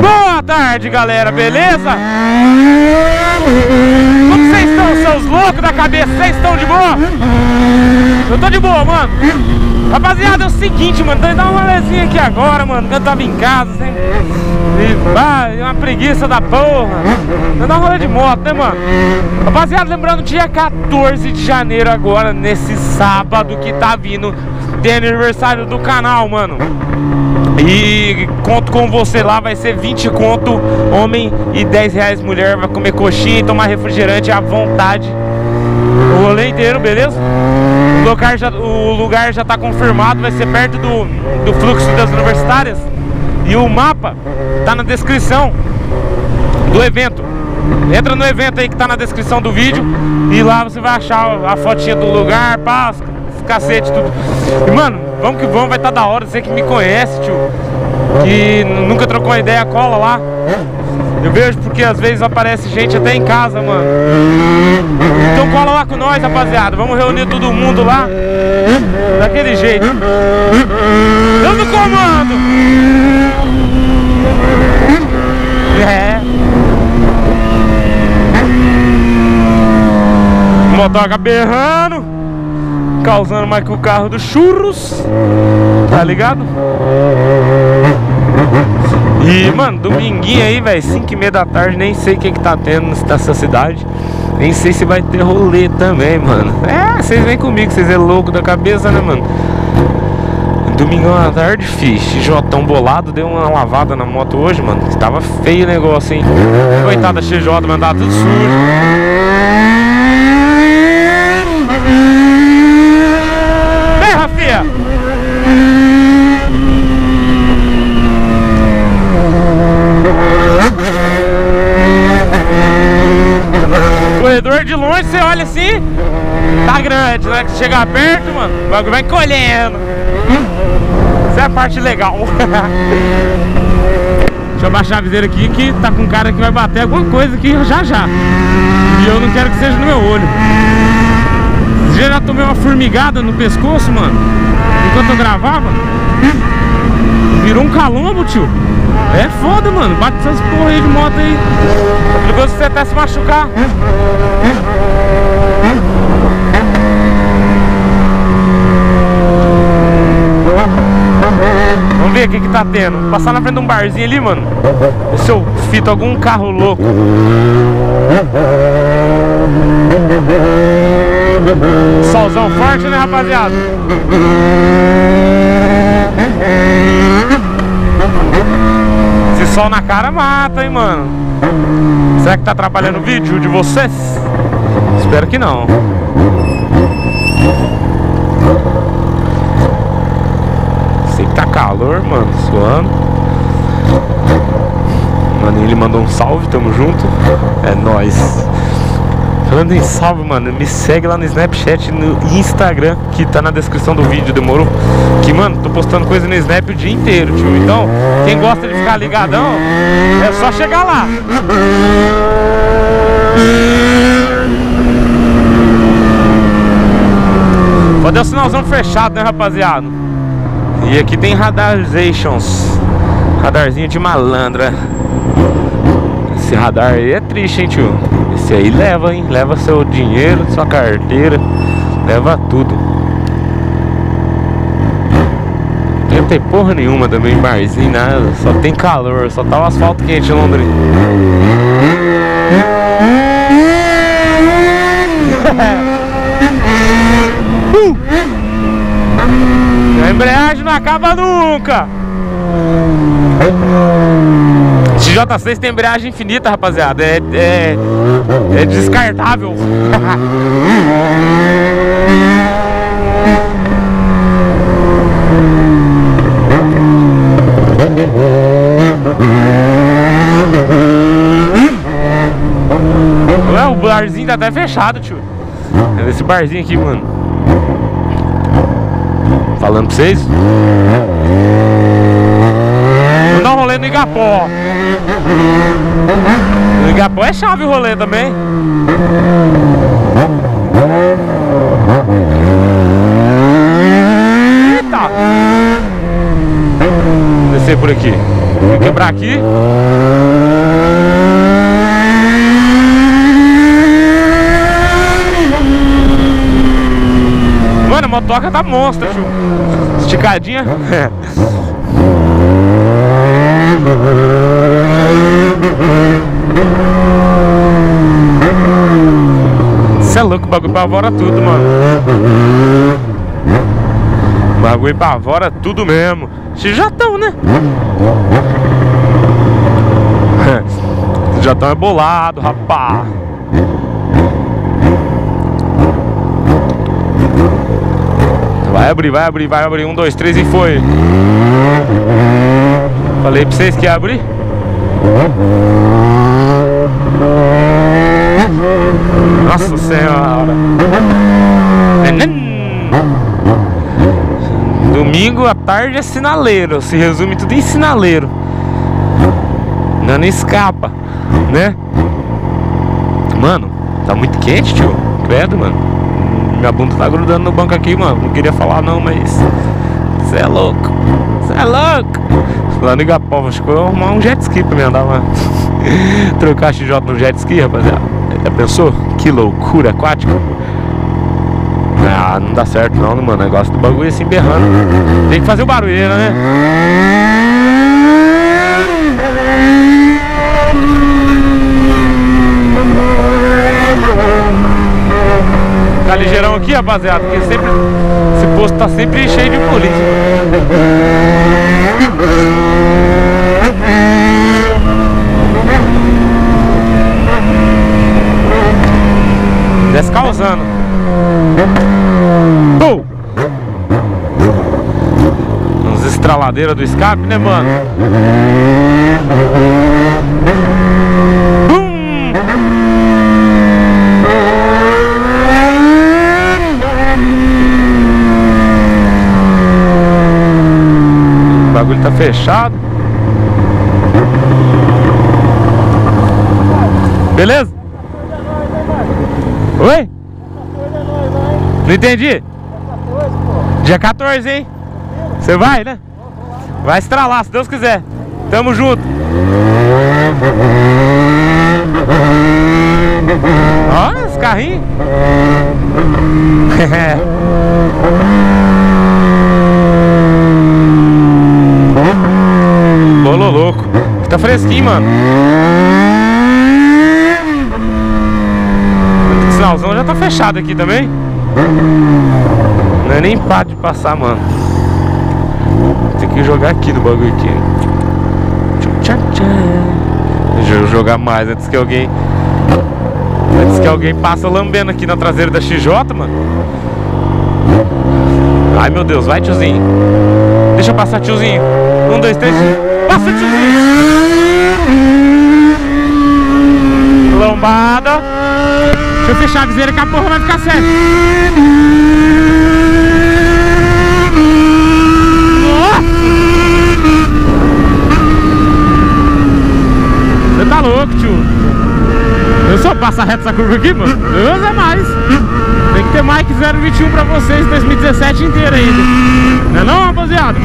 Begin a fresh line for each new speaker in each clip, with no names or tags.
Boa tarde, galera, beleza? Como vocês estão, seus loucos da cabeça? Vocês estão de boa? Eu tô de boa, mano. Rapaziada, é o seguinte, mano, tô dar uma rolezinha aqui agora, mano, que eu tava em casa, assim. E vai, uma preguiça da porra. Tô dar um rolê de moto, né, mano? Rapaziada, lembrando, dia 14 de janeiro agora, nesse sábado que tá vindo, tem aniversário do canal, mano. E conto com você lá, vai ser 20 conto homem e 10 reais mulher. Vai comer coxinha e tomar refrigerante à vontade. O rolê inteiro, beleza? O lugar já, o lugar já tá confirmado, vai ser perto do, do fluxo das universitárias. E o mapa tá na descrição do evento. Entra no evento aí que tá na descrição do vídeo e lá você vai achar a fotinha do lugar, pá, os cacete, tudo. E mano, vamos que vamos, vai estar tá da hora, você que me conhece, tio, que nunca trocou uma ideia, cola lá. Eu vejo porque às vezes aparece gente até em casa, mano. Então cola lá com nós, rapaziada. Vamos reunir todo mundo lá. Daquele jeito. Eu no comando! É. O motoca berrando. Causando mais que o carro dos churros. Tá ligado? E, mano, dominguinho aí, velho, 5 e meia da tarde, nem sei o que que tá tendo nessa cidade. Nem sei se vai ter rolê também, mano. É, vocês vêm comigo, vocês é louco da cabeça, né, mano? Domingão à tarde, fiz. XJ bolado, deu uma lavada na moto hoje, mano. Tava feio o negócio, hein? Coitada XJ, mandava tudo sujo. Corredor de longe, você olha assim, tá grande, né? Que chegar perto, mano, o bagulho vai colhendo. Essa é a parte legal. Deixa eu baixar a viseira aqui que tá com cara que vai bater alguma coisa aqui já já. E eu não quero que seja no meu olho. Já já tomei uma formigada no pescoço, mano. Enquanto eu gravava. Virou um calombo, tio. É foda, mano. Bate essas porra aí de moto aí. É perigoso você até se machucar. Vamos ver o que que tá tendo. Passar na frente de um barzinho ali, mano. Ver se eu fito algum carro louco. Solzão forte, né, rapaziada? Esse sol na cara mata, hein, mano? Será que tá atrapalhando o vídeo de vocês? Espero que não. Sei que tá calor, mano, suando. Mano, ele mandou um salve, tamo junto. É nóis. Falando em salve, mano, me segue lá no Snapchat no Instagram, que tá na descrição do vídeo, demorou? Que, mano, tô postando coisa no Snap o dia inteiro, tio. Então, quem gosta de ficar ligadão, é só chegar lá. Pode o sinalzão fechado, né, rapaziada? E aqui tem radarizations. Radarzinho de malandra. Esse radar aí é triste, hein, tio? Esse aí leva, hein? Leva seu dinheiro, sua carteira, leva tudo. Não tem porra nenhuma também, barzinho, nada. Só tem calor, só tá o asfalto quente em Londrina. uh! A embreagem não acaba nunca! XJ6 tem embreagem infinita, rapaziada. É, é, é descartável. Ué, o barzinho tá até fechado, tio. Esse barzinho aqui, mano. Falando pra vocês. Dar rolê no Igapó. No Igapó é chave o rolê também. Eita! descer por aqui. Vou quebrar aqui. Mano, a motoca tá monstra, tio. Esticadinha. Você é louco, o bagulho pavora tudo, mano. O bagulho pavora tudo mesmo. Vocês já estão, né? Já estão é bolado, rapá. Vai abrir, vai abrir, vai abrir. Um, dois, três e foi. Falei pra vocês que abrir. Nossa senhora. Domingo à tarde é sinaleiro. Se resume tudo em sinaleiro. Não, não escapa, né? Mano, tá muito quente, tio. Credo, mano. Minha bunda tá grudando no banco aqui, mano. Não queria falar não, mas. Você é louco. Você é louco. Lá no Igapó, acho que eu arrumar um jet ski pra me andar, mano. Trocar XJ no jet ski, rapaziada. Já pensou? Que loucura aquática. Ah, não dá certo não, mano. Negócio do bagulho assim berrando. Tem que fazer o barulho, né? Tá ligeirão aqui, rapaziada, porque sempre esse posto tá sempre cheio de polícia. Causando. Oh! Uns estraladeiras do escape, né, mano? bagulho tá fechado. Beleza? Oi? Não entendi. Dia 14, hein? Você vai, né? Vai estralar, se Deus quiser. Tamo junto. Olha esse carrinho. Bolo louco. Tá fresquinho, mano. O sinalzão já tá fechado aqui também. Não é nem pá de passar, mano. Tem que jogar aqui no bagulho aqui. Deixa eu jogar mais antes que alguém. Antes que alguém passa lambendo aqui na traseira da XJ, mano. Ai meu Deus, vai tiozinho. Deixa eu passar, tiozinho. Um, dois, três. Passa, tiozinho. Lombada. Deixa eu fechar a viseira que a porra vai ficar certa. Você tá louco, tio. Eu só passo reto essa curva aqui, mano. Deus é mais. Tem que ter Mike 021 pra vocês 2017 inteiro ainda. Não é não, rapaziada?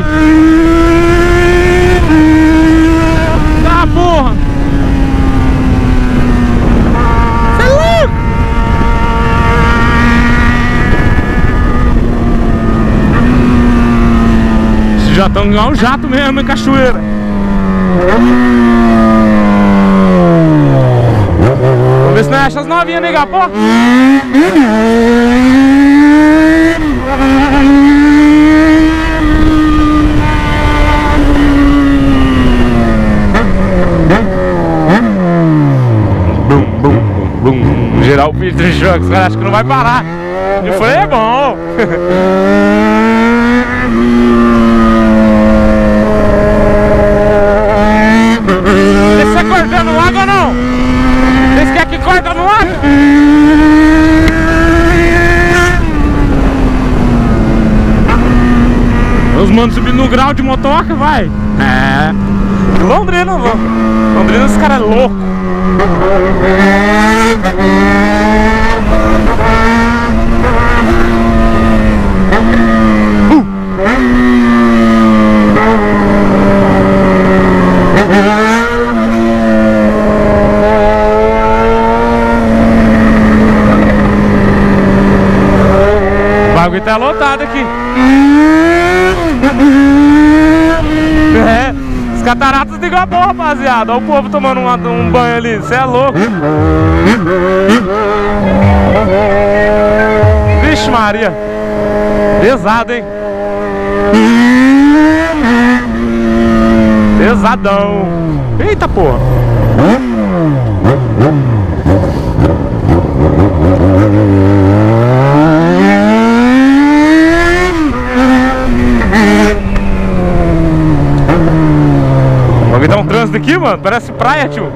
Vai! Tá, porra! Cê é louco! Já estão igual um jato mesmo, hein, cachoeira! Vamos ver se não acha as novinhas, nega, pô! Bum, bum, o filtro de choque, os caras acham que não vai parar. Eu falei, é bom. Você está cortando água ou não? Vocês querem que corta no água? Os manos subindo no grau de motoca, vai. É. Londrina. Londrina, esse cara é louco. Pago Italo. Rapaziada. Olha o povo tomando um, banho ali. Você é louco. Vixe Maria. Pesado, hein? Pesadão. Eita porra. Vai dar um trânsito aqui, mano. Parece praia, tio.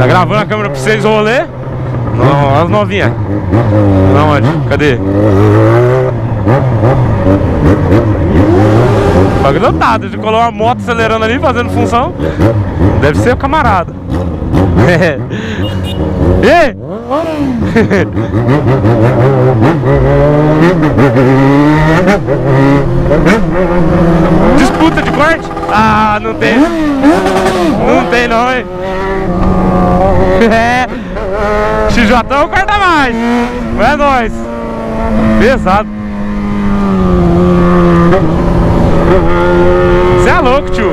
Tá gravando a câmera pra vocês o rolê? Não, as novinhas. Não, onde? Cadê? Bagulho lotado, de colocar uma moto acelerando ali, fazendo função. Deve ser o camarada. Ei! Disputa de corte? Ah, não tem. Não tem não, hein? É. XJ corta mais. É nóis. Pesado. Você é louco, tio.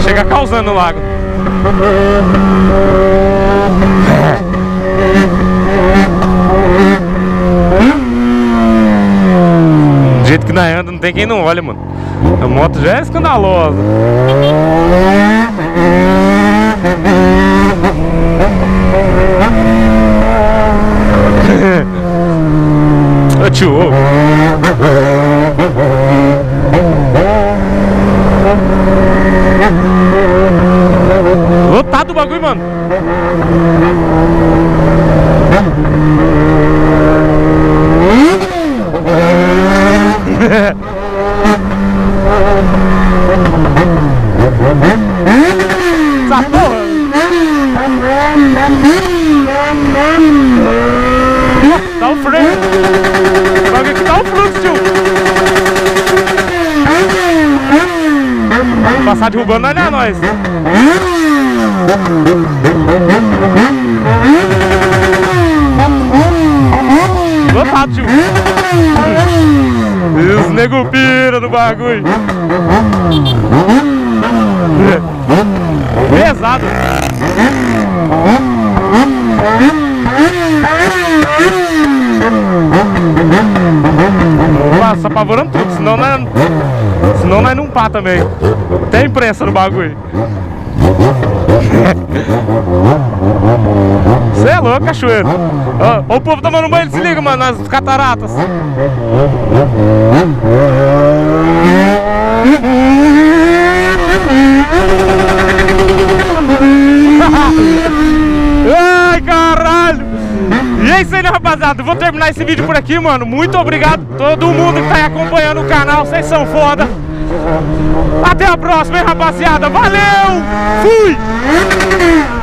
Chega causando o lago. Do jeito que nós anda, não tem quem não olha, mano. A moto já é escandalosa. Ô tio, ô. Lotado o bagulho, mano. Essa porra! Dá o freio! Bagulho aqui dá o fluxo! Passar derrubando, olha é nós! Lotado, tio! Os nego pira no bagulho! Pesado! Nossa, apavorando tudo, senão nós, senão nós não pá também. Tem imprensa no bagulho. Você é louco, cachoeiro. Ó, o povo tomando banho, se liga, mano, nas cataratas. Ai, caralho! E é isso aí, né, rapaziada? Vou terminar esse vídeo por aqui, mano. Muito obrigado a todo mundo que tá aí acompanhando o canal. Vocês são foda. Até a próxima, hein, rapaziada? Valeu! Fui!